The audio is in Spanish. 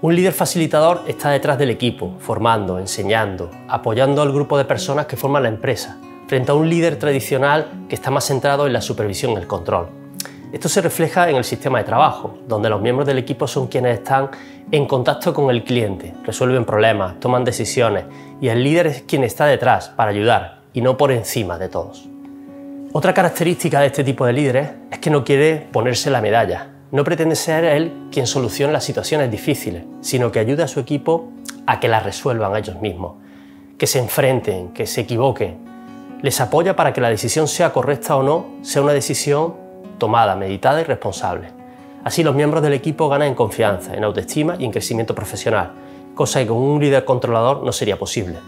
Un líder facilitador está detrás del equipo, formando, enseñando, apoyando al grupo de personas que forman la empresa, frente a un líder tradicional que está más centrado en la supervisión y el control. Esto se refleja en el sistema de trabajo, donde los miembros del equipo son quienes están en contacto con el cliente, resuelven problemas, toman decisiones y el líder es quien está detrás para ayudar y no por encima de todos. Otra característica de este tipo de líderes es que no quiere ponerse la medalla, no pretende ser él quien solucione las situaciones difíciles, sino que ayude a su equipo a que las resuelvan ellos mismos, que se enfrenten, que se equivoquen. Les apoya para que la decisión sea correcta o no, sea una decisión tomada, meditada y responsable. Así los miembros del equipo ganan en confianza, en autoestima y en crecimiento profesional, cosa que con un líder controlador no sería posible.